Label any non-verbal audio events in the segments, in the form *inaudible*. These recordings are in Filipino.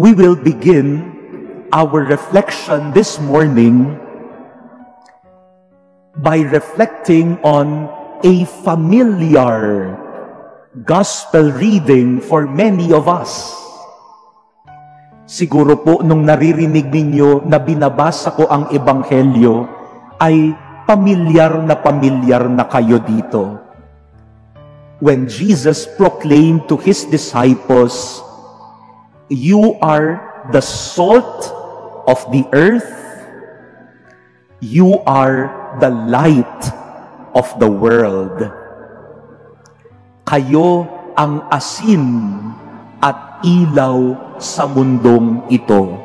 We will begin our reflection this morning by reflecting on a familiar gospel reading for many of us. Siguro po nung naririnig ninyo na binabasa ko ang ebanghelyo ay pamilyar na pamilyar na kayo dito. When Jesus proclaimed to His disciples, You are the salt of the earth, you are the light of the world. Kayo ang asin at ilaw sa mundong ito.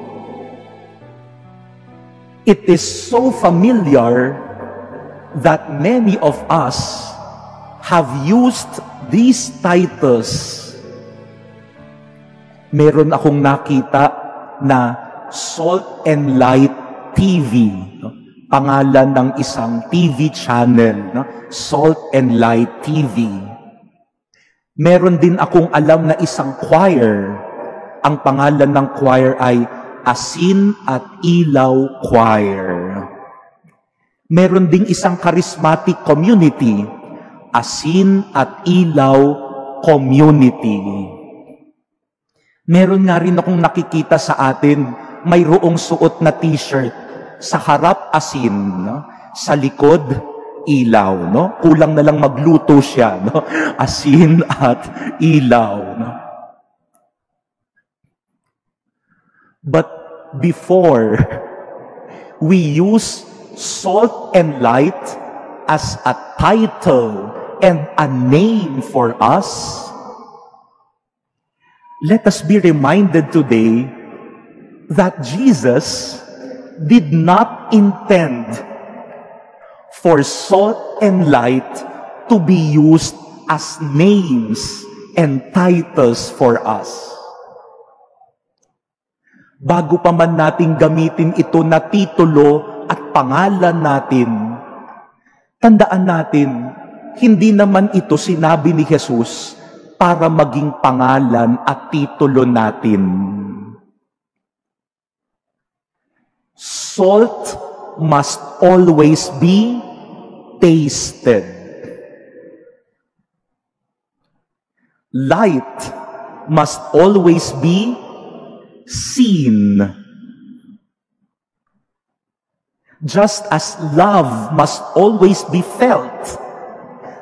It is so familiar that many of us have used these titles. Meron akong nakita na Salt and Light TV. No? Pangalan ng isang TV channel, no? Salt and Light TV. Meron din akong alam na isang choir. Ang pangalan ng choir ay Asin at Ilaw Choir. Meron ding isang charismatic community, Asin at Ilaw Community. Meron nga rin akong nakikita sa atin, mayroong suot na t-shirt. Sa harap asin, no? sa likod ilaw, no? Kulang na lang magluto siya, no? *laughs* Asin at ilaw, no? But before *laughs* we use salt and light as a title and a name for us, let us be reminded today that Jesus did not intend for salt and light to be used as names and titles for us. Bago pa man nating gamitin ito na titulo at pangalan natin, tandaan natin, hindi naman ito sinabi ni Jesus para maging pangalan at titulo natin. Salt must always be tasted. Light must always be seen. Just as love must always be felt,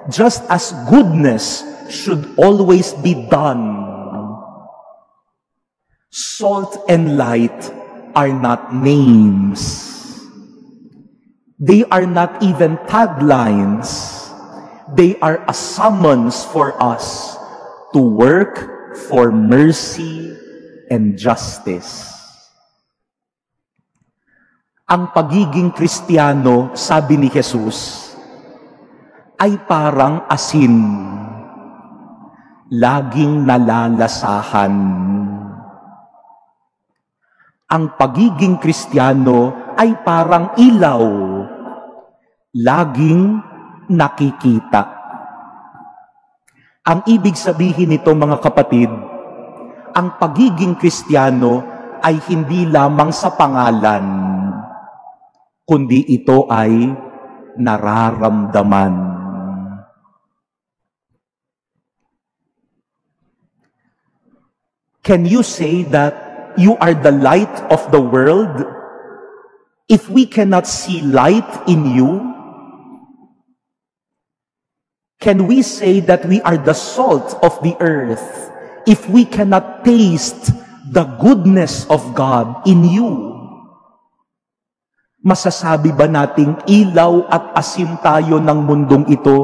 just as goodness should always be done. Salt and light are not names. They are not even taglines. They are a summons for us to work for mercy and justice. Ang pagiging Kristiyano, sabi ni Jesus, ay parang asin, laging nalalasahan ang pagiging Kristiyano ay parang ilaw, laging nakikita. Ang ibig sabihin nito mga kapatid, ang pagiging Kristiyano ay hindi lamang sa pangalan, kundi ito ay nararamdaman. Can you say that you are the light of the world, if we cannot see light in you, can we say that we are the salt of the earth if we cannot taste the goodness of God in you? Masasabi ba nating ilaw at asin tayo ng mundong ito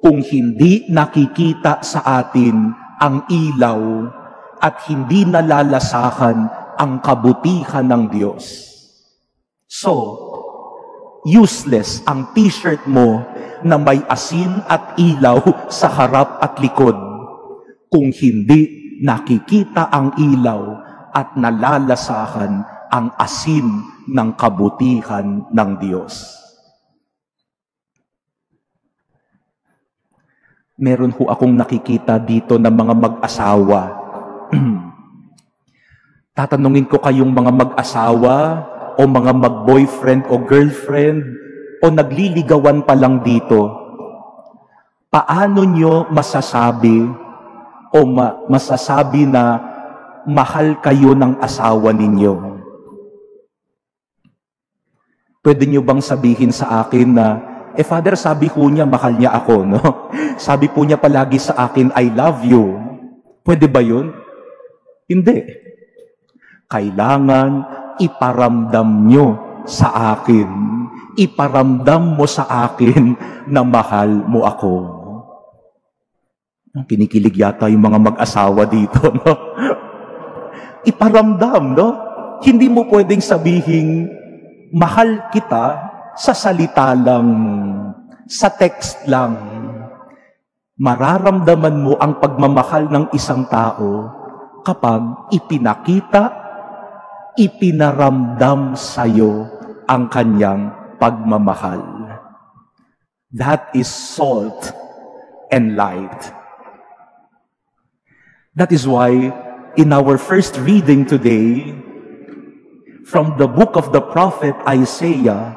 kung hindi nakikita sa atin ang ilaw at hindi nalalasahan ang kabutihan ng Diyos. So, useless ang t-shirt mo na may asin at ilaw sa harap at likod kung hindi nakikita ang ilaw at nalalasahan ang asin ng kabutihan ng Diyos. Meron ho akong nakikita dito ng mga mag-asawa *clears throat* Tatanungin ko kayong mga mag-asawa o mga mag-boyfriend o girlfriend o nagliligawan pa lang dito. Paano nyo masasabi o ma- masasabi na mahal kayo ng asawa ninyo? Pwede nyo bang sabihin sa akin na, eh Father, sabi ko niya, mahal niya ako, *laughs* no? Sabi po niya palagi sa akin, I love you. Pwede ba yun? Hindi kailangan iparamdam nyo sa akin. Iparamdam mo sa akin na mahal mo ako. Kinikilig yata yung mga mag-asawa dito, *laughs* no? Iparamdam, no? Hindi mo pwedeng sabihin, mahal kita sa salita lang, sa text lang. Mararamdaman mo ang pagmamahal ng isang tao kapag ipinakita ipinaramdam sa iyo ang kanyang pagmamahal. That is salt and light. That is why in our first reading today, from the book of the prophet Isaiah,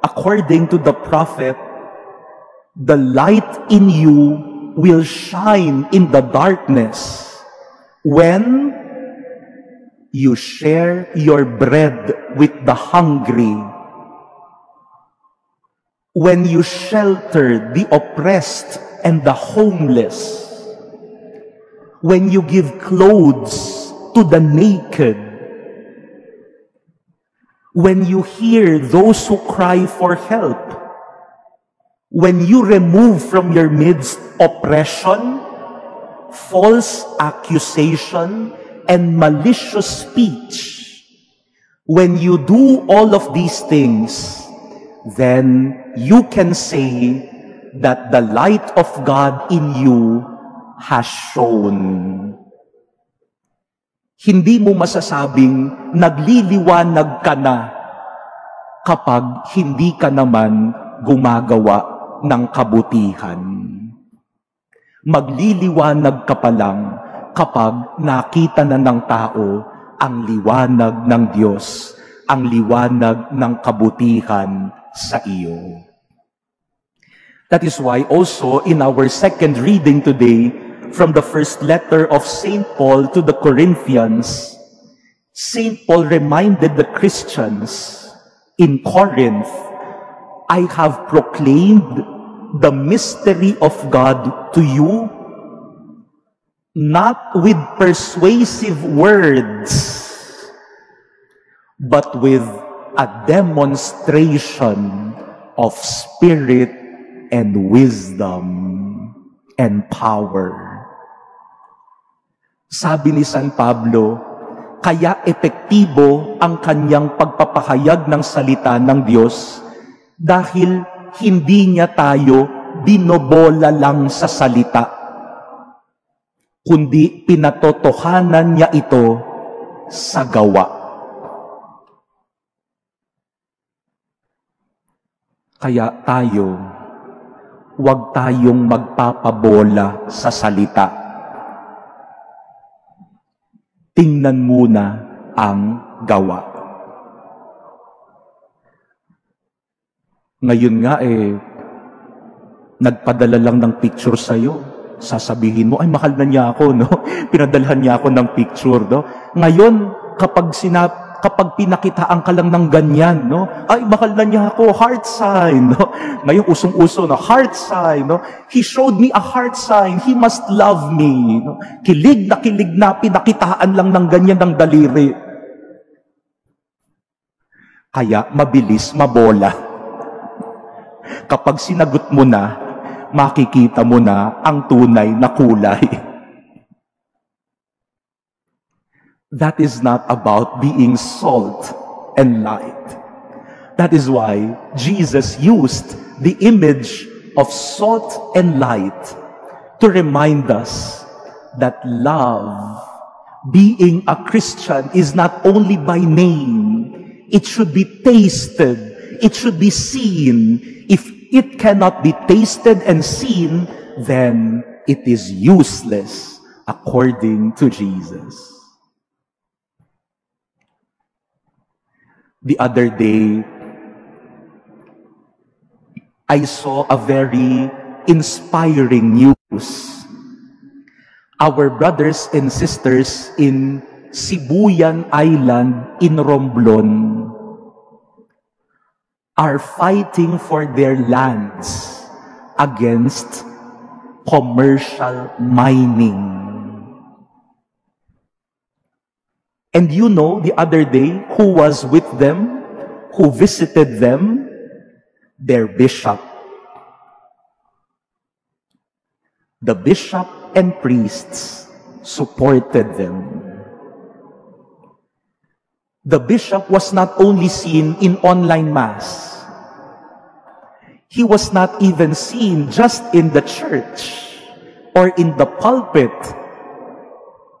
according to the prophet, the light in you will shine in the darkness when You share your bread with the hungry. When you shelter the oppressed and the homeless. When you give clothes to the naked. When you hear those who cry for help. When you remove from your midst oppression, false accusation, and malicious speech, when you do all of these things, then you can say that the light of God in you has shone. Hindi mo masasabing nagliliwanag ka na kapag hindi ka naman gumagawa ng kabutihan. Magliliwanag ka pa lang kapag nakita na ng tao ang liwanag ng Diyos, ang liwanag ng kabutihan sa iyo. That is why also in our second reading today from the first letter of St. Paul to the Corinthians, St. Paul reminded the Christians in Corinth, I have proclaimed the mystery of God to you not with persuasive words, but with a demonstration of spirit and wisdom and power. Sabi ni San Pablo, kaya epektibo ang kanyang pagpapahayag ng salita ng Diyos dahil hindi niya tayo binobola lang sa salita kundi pinatotohanan niya ito sa gawa. Kaya tayo, huwag tayong magpapabola sa salita. Tingnan muna ang gawa. Ngayon nga eh, nagpadala lang ng picture sa'yo sasabihin mo, ay mahal na niya ako, *laughs* no? Pinadalhan niya ako ng picture, no? Ngayon, kapag sinap, kapag pinakitaan ka lang ng ganyan, no? Ay, mahal na niya ako, heart sign, *laughs* no? Ngayon, usong-uso, no? Heart sign, no? He showed me a heart sign. He must love me, no? Kilig na kilig na, pinakitaan lang ng ganyan ng daliri. Kaya, mabilis, mabola. Kapag sinagot mo na, makikita mo na ang tunay na kulay. That is not about being salt and light. That is why Jesus used the image of salt and light to remind us that love, being a Christian, is not only by name, it should be tasted, it should be seen. If it cannot be tasted and seen, then it is useless according to Jesus. The other day, I saw a very inspiring news. Our brothers and sisters in Sibuyan Island in Romblon are fighting for their lands against commercial mining. And you know, the other day, who was with them, who visited them? Their bishop. The bishop and priests supported them. The bishop was not only seen in online mass, he was not even seen just in the church or in the pulpit.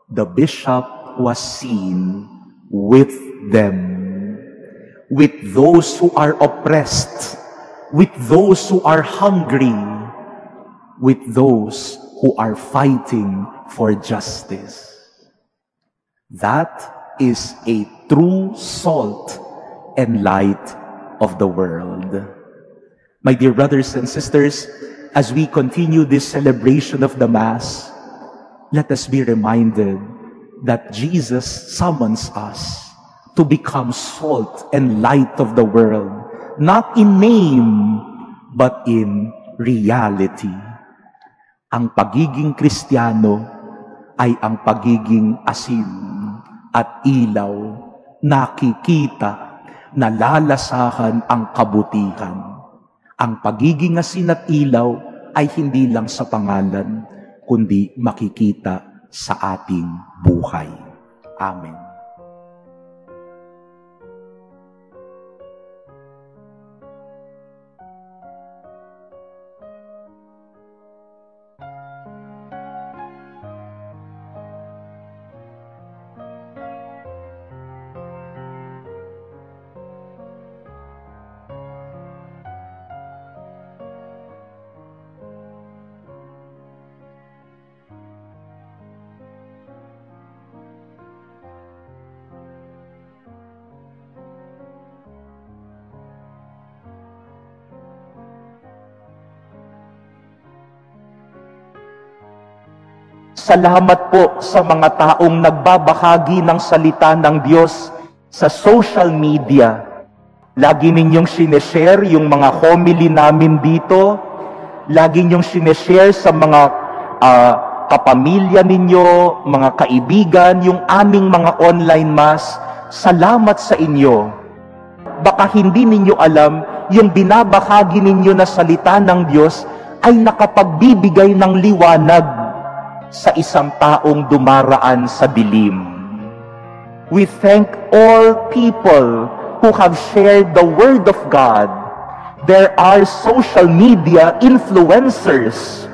The bishop was seen with them, with those who are oppressed, with those who are hungry, with those who are fighting for justice. That is a true salt and light of the world. My dear brothers and sisters, as we continue this celebration of the Mass, let us be reminded that Jesus summons us to become salt and light of the world, not in name, but in reality. Ang pagiging Kristiyano ay ang pagiging asin at ilaw, nakikita, nalalasahan ang kabutihan. Ang pagiging asin at ilaw ay hindi lang sa pangalan, kundi makikita sa ating buhay. Amen. Salamat po sa mga taong nagbabahagi ng salita ng Diyos sa social media. Lagi ninyong sineshare yung mga homily namin dito. Lagi ninyong sineshare sa mga uh, kapamilya ninyo, mga kaibigan, yung aming mga online mass. Salamat sa inyo. Baka hindi ninyo alam, yung binabahagi ninyo na salita ng Diyos ay nakapagbibigay ng liwanag sa isang taong dumaraan sa dilim. We thank all people who have shared the Word of God. There are social media influencers